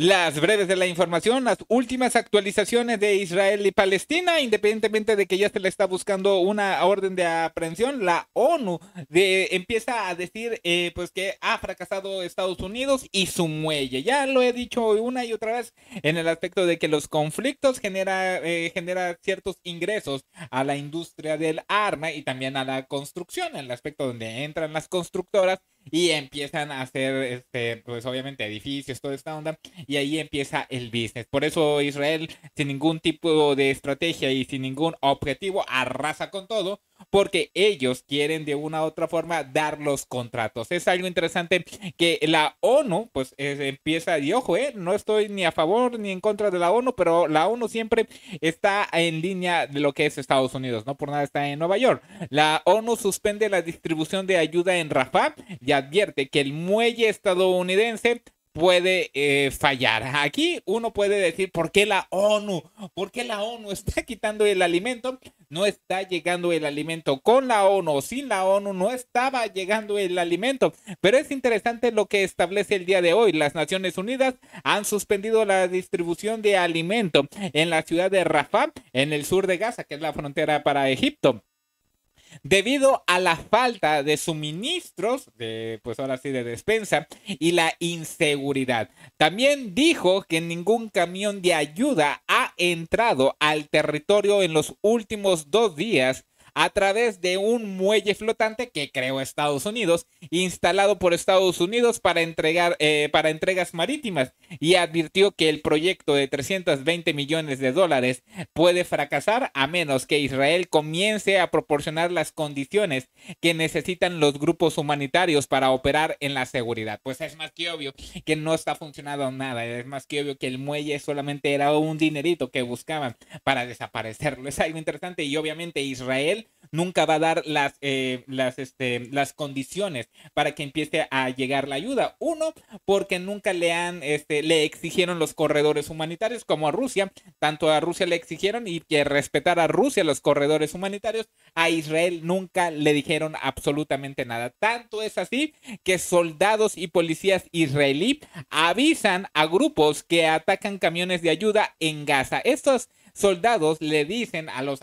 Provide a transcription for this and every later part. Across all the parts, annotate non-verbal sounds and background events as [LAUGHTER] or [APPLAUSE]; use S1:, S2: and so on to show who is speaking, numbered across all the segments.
S1: Las breves de la información, las últimas actualizaciones de Israel y Palestina, independientemente de que ya se le está buscando una orden de aprehensión, la ONU de, empieza a decir eh, pues que ha fracasado Estados Unidos y su muelle. Ya lo he dicho una y otra vez en el aspecto de que los conflictos genera, eh, genera ciertos ingresos a la industria del arma y también a la construcción, en el aspecto donde entran las constructoras y empiezan a hacer, este, pues obviamente edificios, toda esta onda, y ahí empieza el business. Por eso Israel, sin ningún tipo de estrategia y sin ningún objetivo, arrasa con todo, porque ellos quieren de una u otra forma dar los contratos. Es algo interesante que la ONU, pues empieza, y ojo, eh, no estoy ni a favor ni en contra de la ONU, pero la ONU siempre está en línea de lo que es Estados Unidos, no por nada está en Nueva York. La ONU suspende la distribución de ayuda en Rafah y advierte que el muelle estadounidense puede eh, fallar. Aquí uno puede decir, ¿por qué la ONU? ¿Por qué la ONU [LAUGHS] está quitando el alimento? No está llegando el alimento con la ONU, sin la ONU no estaba llegando el alimento. Pero es interesante lo que establece el día de hoy. Las Naciones Unidas han suspendido la distribución de alimento en la ciudad de Rafah, en el sur de Gaza, que es la frontera para Egipto debido a la falta de suministros, de, pues ahora sí, de despensa y la inseguridad. También dijo que ningún camión de ayuda ha entrado al territorio en los últimos dos días a través de un muelle flotante que creó Estados Unidos, instalado por Estados Unidos para, entregar, eh, para entregas marítimas, y advirtió que el proyecto de 320 millones de dólares puede fracasar a menos que Israel comience a proporcionar las condiciones que necesitan los grupos humanitarios para operar en la seguridad. Pues es más que obvio que no está funcionando nada, es más que obvio que el muelle solamente era un dinerito que buscaban para desaparecerlo. Es algo interesante y obviamente Israel nunca va a dar las, eh, las, este, las condiciones para que empiece a llegar la ayuda. Uno, porque nunca le han, este, le exigieron los corredores humanitarios como a Rusia, tanto a Rusia le exigieron y que respetar a Rusia los corredores humanitarios, a Israel nunca le dijeron absolutamente nada. Tanto es así que soldados y policías israelí avisan a grupos que atacan camiones de ayuda en Gaza. Estos soldados le dicen a los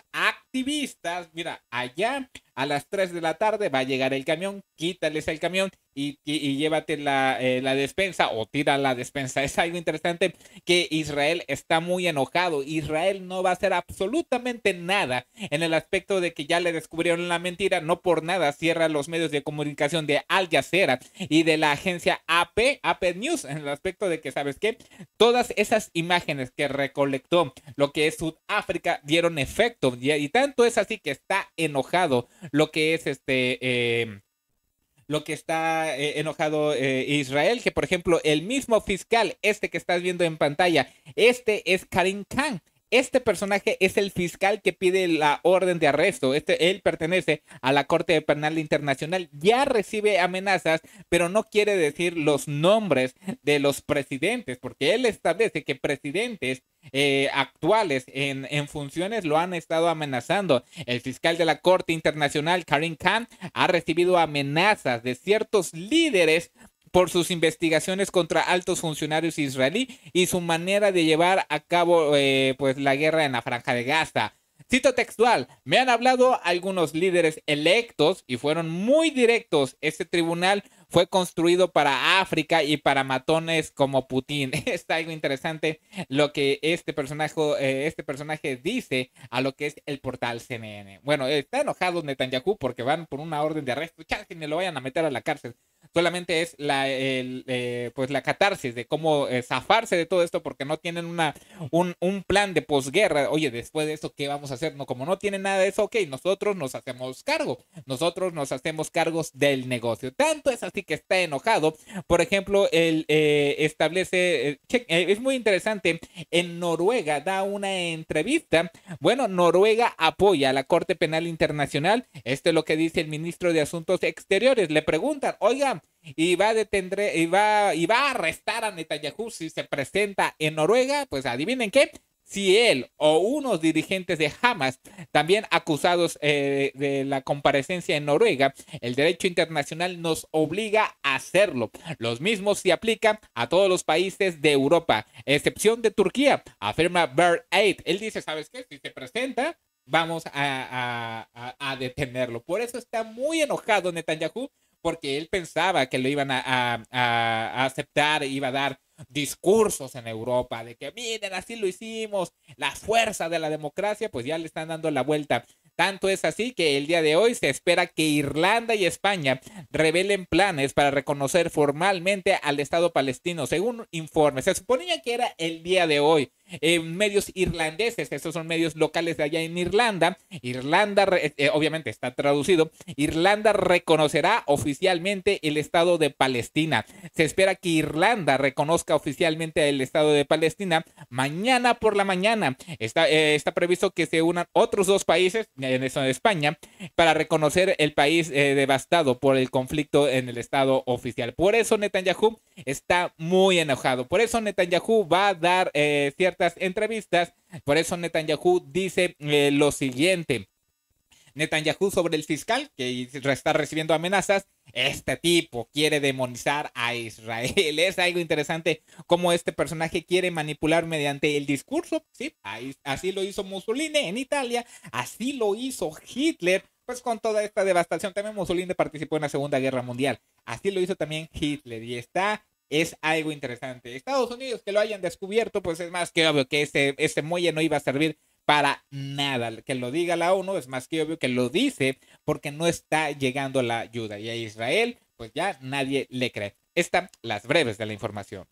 S1: activistas, mira, allá a las 3 de la tarde va a llegar el camión, quítales el camión y, llévate la, eh, la, despensa o tira la despensa. Es algo interesante que Israel está muy enojado. Israel no va a hacer absolutamente nada en el aspecto de que ya le descubrieron la mentira. No por nada cierra los medios de comunicación de Al Jazeera y de la agencia AP, AP News, en el aspecto de que, ¿sabes qué? Todas esas imágenes que recolectó lo que es Sudáfrica dieron efecto. Y, y tanto es así que está enojado lo que es este... Eh, lo que está eh, enojado eh, Israel, que por ejemplo el mismo fiscal, este que estás viendo en pantalla, este es Karim Khan. Este personaje es el fiscal que pide la orden de arresto. Este, él pertenece a la Corte Penal Internacional. Ya recibe amenazas, pero no quiere decir los nombres de los presidentes, porque él establece que presidentes eh, actuales en, en, funciones lo han estado amenazando. El fiscal de la Corte Internacional, Karim Khan, ha recibido amenazas de ciertos líderes por sus investigaciones contra altos funcionarios israelí y su manera de llevar a cabo eh, pues la guerra en la franja de Gaza. Cito textual, me han hablado algunos líderes electos y fueron muy directos. Este tribunal fue construido para África y para matones como Putin. [LAUGHS] Está algo interesante lo que este personaje, eh, este personaje dice a lo que es el portal CNN. Bueno, está enojado Netanyahu porque van por una orden de arresto. Chance ni lo vayan a meter a la cárcel solamente es la, eh, pues la catarsis de cómo eh, zafarse de todo esto porque no tienen una, un, plan de posguerra. Oye, después de esto, ¿qué vamos a hacer? No, como no tienen nada de eso, ok, nosotros nos hacemos cargo, nosotros nos hacemos cargos del negocio. Tanto es así que está enojado. Por ejemplo, él eh, establece, es muy interesante, en Noruega da una entrevista. Bueno, Noruega apoya a la Corte Penal Internacional. Esto es lo que dice el ministro de Asuntos Exteriores. Le preguntan, oiga, y va a detendre, y va, y va a arrestar a Netanyahu si se presenta en Noruega, pues adivinen qué, si él o unos dirigentes de Hamas, también acusados eh, de la comparecencia en Noruega, el derecho internacional nos obliga a hacerlo. Los mismos se aplican a todos los países de Europa, excepción de Turquía, afirma Bird Aid. Él dice, ¿sabes qué? Si se presenta, vamos a, detenerlo. Por eso está muy enojado Netanyahu, porque él pensaba que lo iban a, aceptar, iba a dar discursos en Europa de que miren, así lo hicimos, la fuerza de la democracia, pues ya le están dando la vuelta. Tanto es así que el día de hoy se espera que Irlanda y España revelen planes para reconocer formalmente al Estado palestino, según informes. Se suponía que era el día de hoy. En medios irlandeses, estos son medios locales de allá en Irlanda. Irlanda, eh, obviamente está traducido, Irlanda reconocerá oficialmente el Estado de Palestina. Se espera que Irlanda reconozca oficialmente el Estado de Palestina mañana por la mañana. Está, eh, está previsto que se unan otros dos países, en eso de España, para reconocer el país eh, devastado por el conflicto en el Estado oficial. Por eso Netanyahu está muy enojado. Por eso Netanyahu va a dar cierta entrevistas. Por eso Netanyahu dice eh, lo siguiente. Netanyahu sobre el fiscal que está recibiendo amenazas. Este tipo quiere demonizar a Israel. [LAUGHS] Es algo interesante cómo este personaje quiere manipular mediante el discurso. Sí, así lo hizo Mussolini en Italia. Así lo hizo Hitler. Pues con toda esta devastación. También Mussolini participó en la Segunda Guerra Mundial. Así lo hizo también Hitler. Y está es algo interesante. Estados Unidos que lo hayan descubierto, pues es más que obvio que ese, ese muelle no iba a servir para nada. Que lo diga la ONU es más que obvio que lo dice porque no está llegando la ayuda. Y a Israel, pues ya nadie le cree. Están las breves de la información.